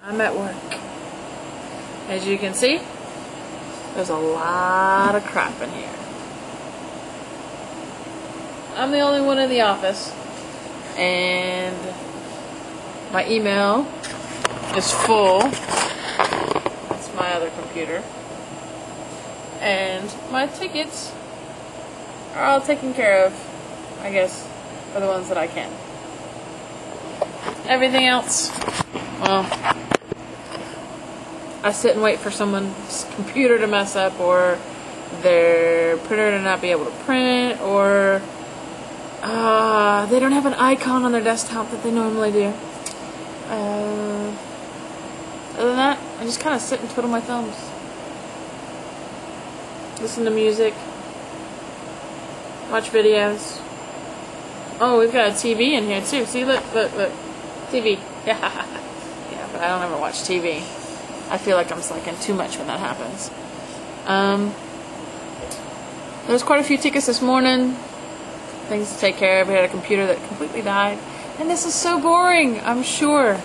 I'm at work. As you can see, there's a lot of crap in here. I'm the only one in the office, and my email is full. That's my other computer. And my tickets are all taken care of, I guess, for the ones that I can. Everything else, well, I sit and wait for someone's computer to mess up or their printer to not be able to print or uh, they don't have an icon on their desktop that they normally do. Uh, other than that, I just kind of sit and twiddle my thumbs. Listen to music. Watch videos. Oh, we've got a TV in here too. See, look, look, look. TV. Yeah. yeah, but I don't ever watch TV. I feel like I'm slacking too much when that happens. Um, there's quite a few tickets this morning. Things to take care of. We had a computer that completely died. And this is so boring, I'm sure.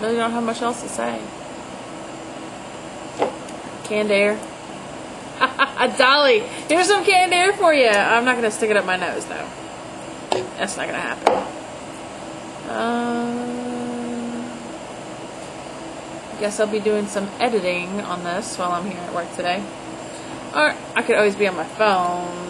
Really don't have much else to say. Canned air. Dolly, here's some canned air for you. I'm not going to stick it up my nose, though. That's not to happen. Um, guess I'll be doing some editing on this while I'm here at work today. Or I could always be on my phone.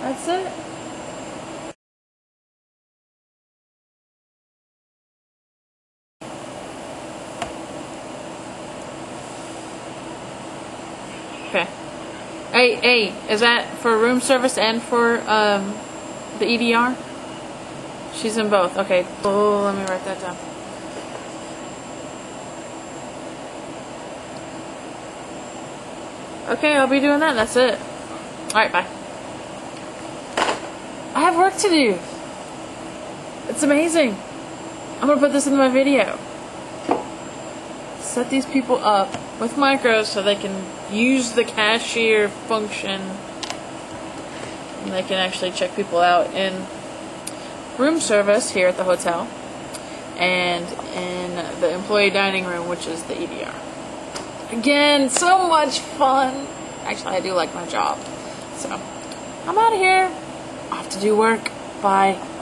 That's it. Okay. Hey, hey, is that for room service and for um, the EDR? She's in both. Okay. Oh, let me write that down. Okay, I'll be doing that. That's it. Alright, bye. I have work to do. It's amazing. I'm gonna put this in my video. Set these people up with micros so they can use the cashier function and they can actually check people out in room service here at the hotel and in the employee dining room which is the EDR. Again, so much fun. Actually, I do like my job. So, I'm out of here. Have to do work. Bye.